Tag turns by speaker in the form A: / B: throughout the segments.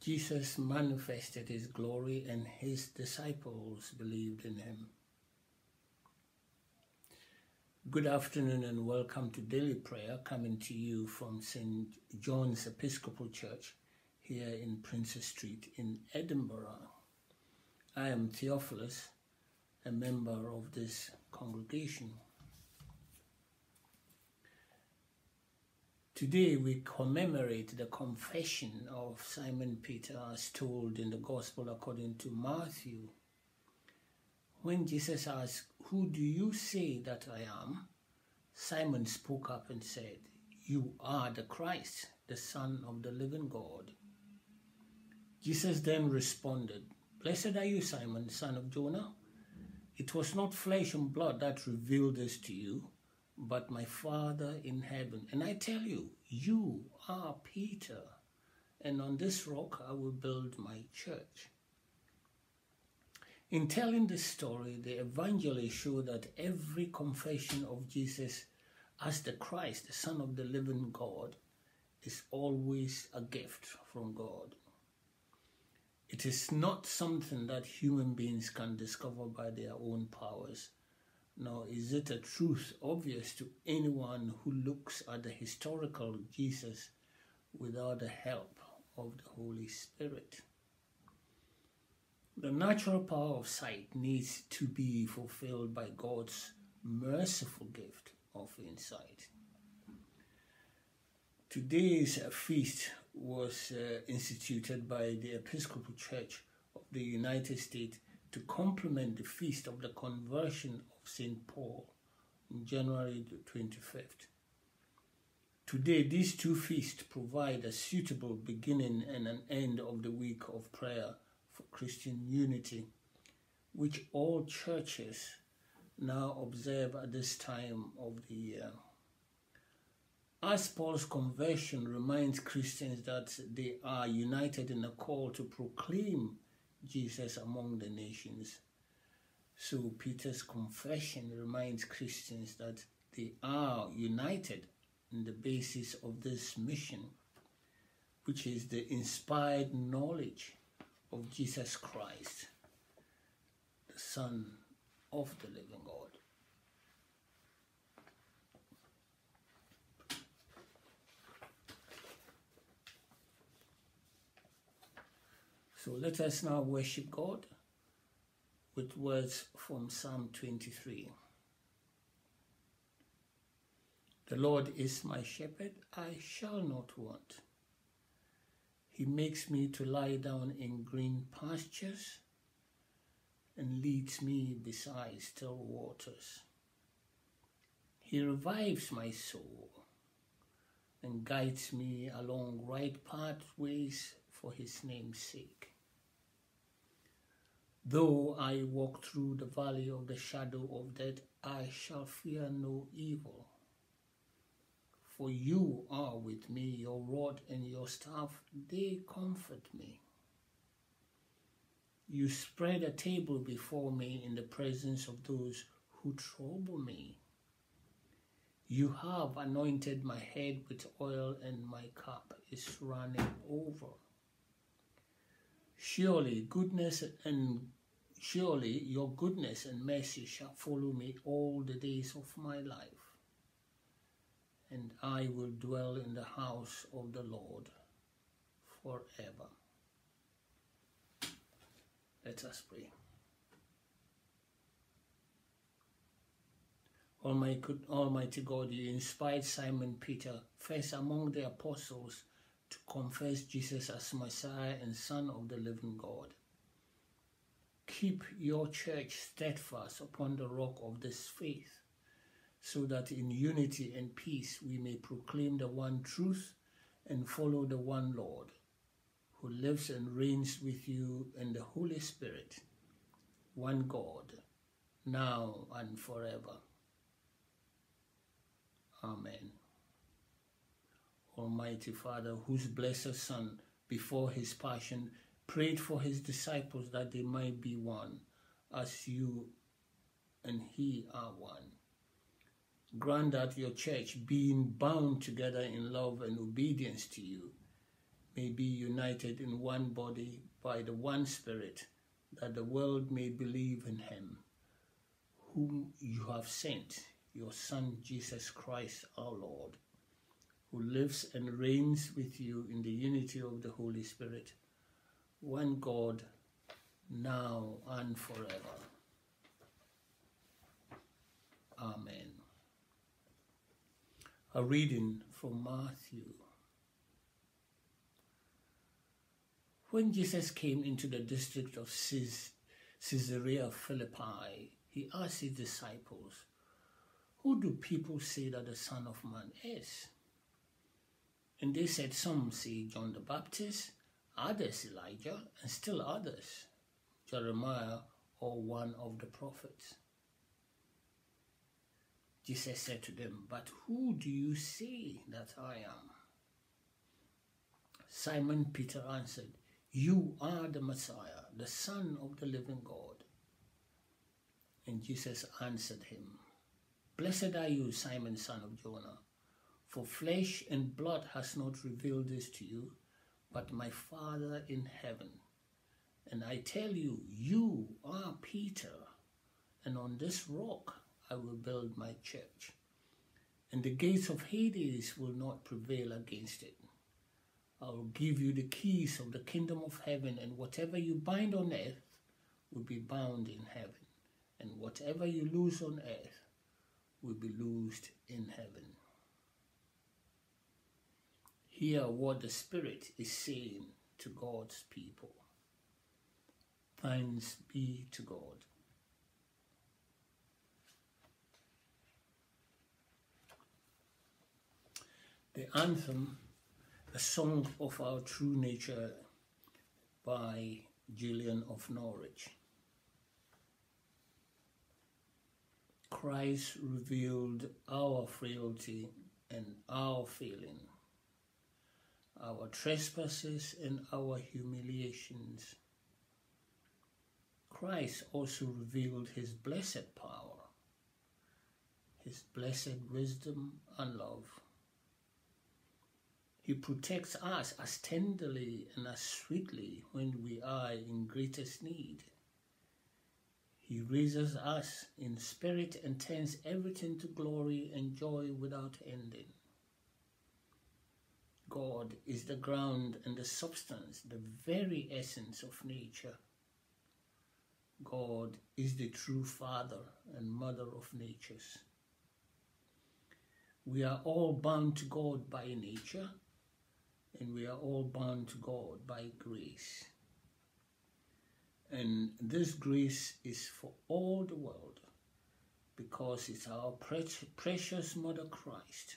A: Jesus manifested his glory and his disciples believed in him. Good afternoon and welcome to Daily Prayer coming to you from St. John's Episcopal Church here in Princes Street in Edinburgh. I am Theophilus, a member of this congregation. Today we commemorate the confession of Simon Peter as told in the Gospel according to Matthew when Jesus asked, Who do you say that I am? Simon spoke up and said, You are the Christ, the Son of the living God. Jesus then responded, Blessed are you, Simon, son of Jonah. It was not flesh and blood that revealed this to you, but my Father in heaven. And I tell you, you are Peter, and on this rock I will build my church in telling this story, the evangelists show that every confession of Jesus as the Christ, the Son of the living God, is always a gift from God. It is not something that human beings can discover by their own powers, nor is it a truth obvious to anyone who looks at the historical Jesus without the help of the Holy Spirit. The natural power of sight needs to be fulfilled by God's merciful gift of insight. Today's feast was uh, instituted by the Episcopal Church of the United States to complement the feast of the conversion St. Paul on January the 25th. Today, these two feasts provide a suitable beginning and an end of the week of prayer for Christian unity, which all churches now observe at this time of the year. As Paul's conversion reminds Christians that they are united in a call to proclaim Jesus among the nations, so Peter's confession reminds Christians that they are united in the basis of this mission, which is the inspired knowledge of Jesus Christ, the Son of the living God. So let us now worship God with words from Psalm 23. The Lord is my shepherd, I shall not want. He makes me to lie down in green pastures and leads me beside still waters. He revives my soul and guides me along right pathways for his name's sake. Though I walk through the valley of the shadow of death, I shall fear no evil for you are with me, your rod and your staff, they comfort me. You spread a table before me in the presence of those who trouble me. You have anointed my head with oil, and my cup is running over. Surely goodness and surely your goodness and mercy shall follow me all the days of my life and I will dwell in the house of the Lord forever. Let us pray. Almighty, God, you inspired Simon Peter, first among the apostles, to confess Jesus as Messiah and Son of the living God. Keep your church steadfast upon the rock of this faith so that in unity and peace we may proclaim the one truth and follow the one Lord, who lives and reigns with you in the Holy Spirit, one God, now and forever. Amen. Almighty Father, whose blessed Son, before his passion, prayed for his disciples that they might be one, as you and he are one. Grant that your church, being bound together in love and obedience to you, may be united in one body by the one Spirit, that the world may believe in him, whom you have sent, your Son Jesus Christ our Lord, who lives and reigns with you in the unity of the Holy Spirit, one God, now and forever. Amen. A reading from Matthew. When Jesus came into the district of Caesarea Philippi, he asked his disciples, Who do people say that the Son of Man is? And they said, Some say John the Baptist, others Elijah, and still others Jeremiah or one of the prophets. Jesus said to them, But who do you say that I am? Simon Peter answered, You are the Messiah, the Son of the living God. And Jesus answered him, Blessed are you, Simon, son of Jonah, for flesh and blood has not revealed this to you, but my Father in heaven. And I tell you, you are Peter, and on this rock I will build my church, and the gates of Hades will not prevail against it. I will give you the keys of the kingdom of heaven, and whatever you bind on earth will be bound in heaven, and whatever you loose on earth will be loosed in heaven. Hear what the Spirit is saying to God's people. Thanks be to God. the anthem, A Song of Our True Nature by Julian of Norwich. Christ revealed our frailty and our failing, our trespasses and our humiliations. Christ also revealed his blessed power, his blessed wisdom and love. He protects us as tenderly and as sweetly when we are in greatest need. He raises us in spirit and turns everything to glory and joy without ending. God is the ground and the substance, the very essence of nature. God is the true father and mother of natures. We are all bound to God by nature and we are all bound to God by grace. And this grace is for all the world because it's our pre precious Mother Christ.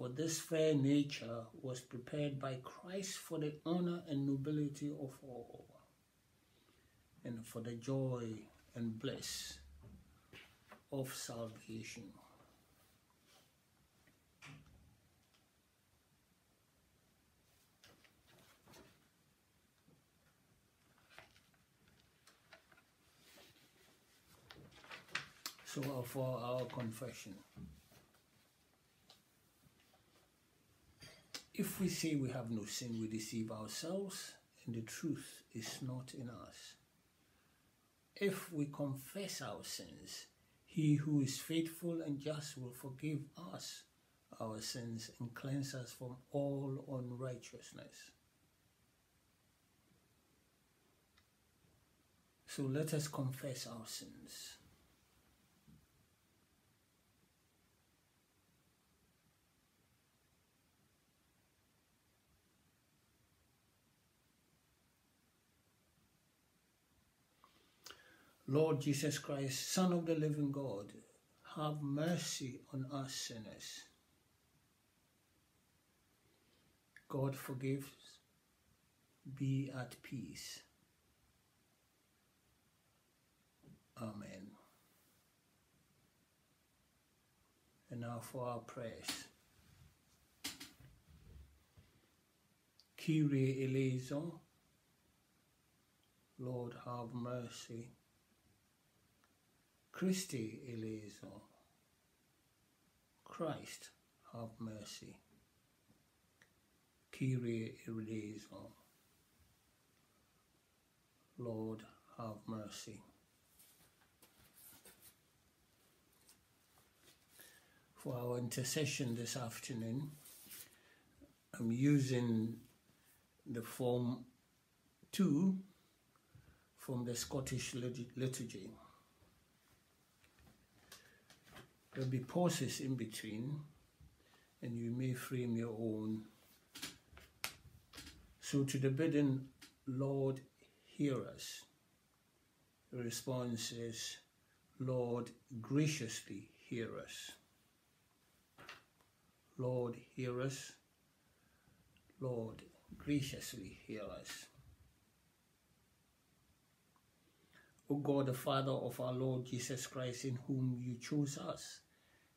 A: For this fair nature was prepared by Christ for the honor and nobility of all, and for the joy and bliss of salvation. So uh, for our confession. If we say we have no sin, we deceive ourselves, and the truth is not in us. If we confess our sins, he who is faithful and just will forgive us our sins and cleanse us from all unrighteousness. So let us confess our sins. Lord Jesus Christ, Son of the living God, have mercy on us sinners. God forgives, be at peace. Amen. And now for our prayers. Kyrie eleison, Lord have mercy. Christe eleison. Christ, have mercy. Kyrie eleison. Lord, have mercy. For our intercession this afternoon, I'm using the form 2 from the Scottish liturgy. There'll be pauses in between, and you may frame your own. So, to the bidden, Lord, hear us. The response is, Lord, graciously hear us. Lord, hear us. Lord, graciously hear us. O God, the Father of our Lord Jesus Christ, in whom you chose us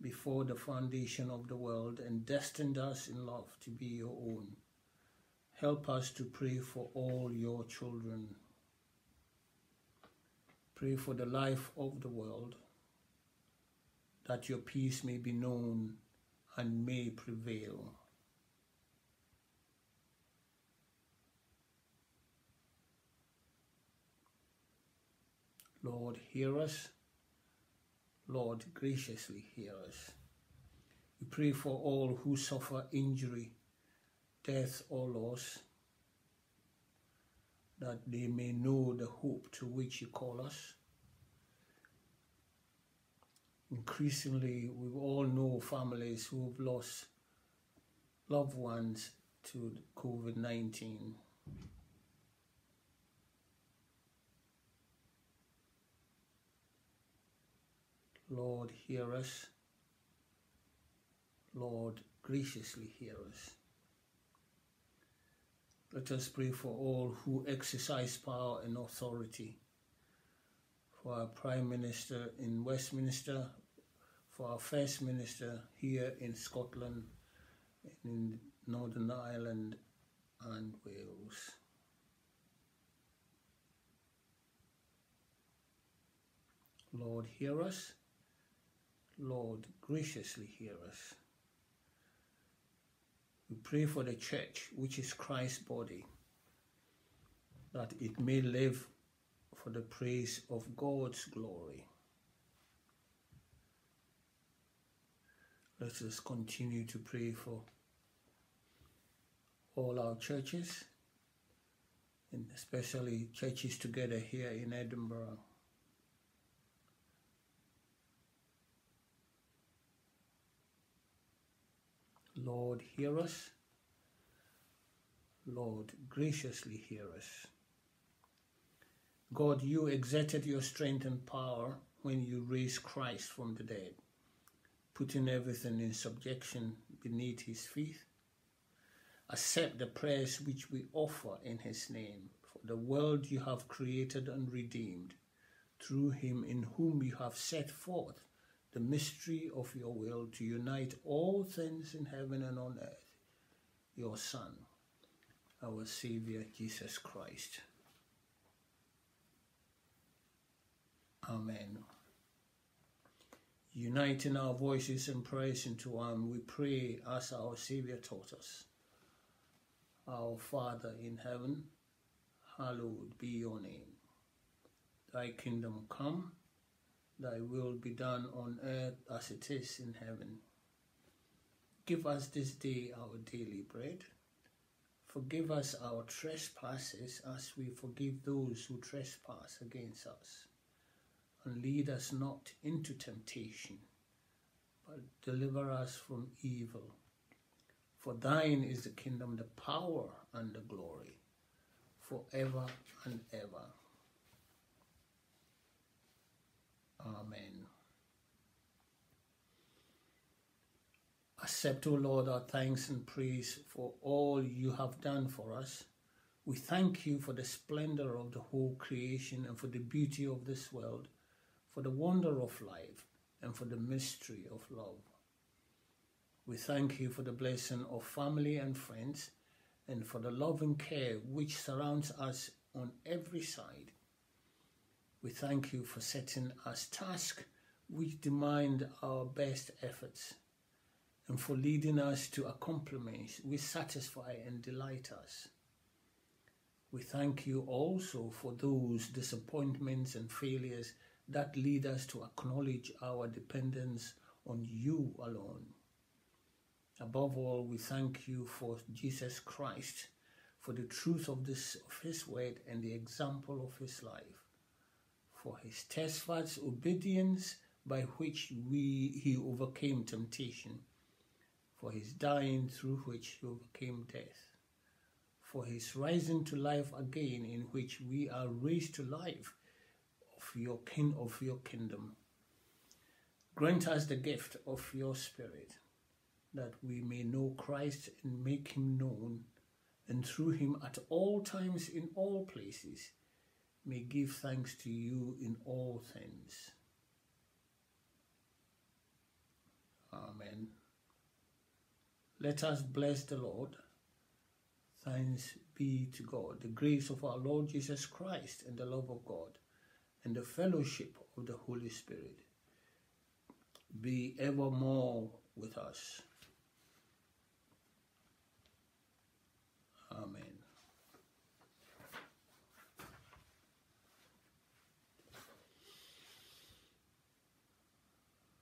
A: before the foundation of the world and destined us in love to be your own, help us to pray for all your children. Pray for the life of the world, that your peace may be known and may prevail. Lord, hear us. Lord, graciously hear us. We pray for all who suffer injury, death, or loss, that they may know the hope to which you call us. Increasingly, we all know families who have lost loved ones to COVID 19. Lord, hear us. Lord, graciously hear us. Let us pray for all who exercise power and authority, for our Prime Minister in Westminster, for our First Minister here in Scotland, in Northern Ireland and Wales. Lord, hear us. Lord, graciously hear us. We pray for the church, which is Christ's body, that it may live for the praise of God's glory. Let us continue to pray for all our churches, and especially churches together here in Edinburgh. Lord, hear us. Lord, graciously hear us. God, you exerted your strength and power when you raised Christ from the dead, putting everything in subjection beneath his feet. Accept the prayers which we offer in his name for the world you have created and redeemed, through him in whom you have set forth the mystery of your will to unite all things in heaven and on earth, your Son, our Savior Jesus Christ. Amen. Uniting our voices and praise into one, we pray as our Savior taught us. Our Father in heaven, hallowed be your name. Thy kingdom come Thy will be done on earth as it is in heaven. Give us this day our daily bread. Forgive us our trespasses as we forgive those who trespass against us. And lead us not into temptation, but deliver us from evil. For thine is the kingdom, the power, and the glory, forever and ever. Amen. Accept, O Lord, our thanks and praise for all you have done for us. We thank you for the splendor of the whole creation and for the beauty of this world, for the wonder of life and for the mystery of love. We thank you for the blessing of family and friends and for the loving care which surrounds us on every side. We thank you for setting us tasks which demand our best efforts and for leading us to accomplishments which satisfy and delight us. We thank you also for those disappointments and failures that lead us to acknowledge our dependence on you alone. Above all, we thank you for Jesus Christ, for the truth of this of his word and the example of his life, for his steadfast obedience by which we he overcame temptation, for his dying through which he overcame death, for his rising to life again in which we are raised to life of your king of your kingdom. Grant us the gift of your spirit that we may know Christ and make him known, and through him at all times in all places may give thanks to you in all things. Let us bless the Lord. Thanks be to God. The grace of our Lord Jesus Christ and the love of God and the fellowship of the Holy Spirit be evermore with us. Amen.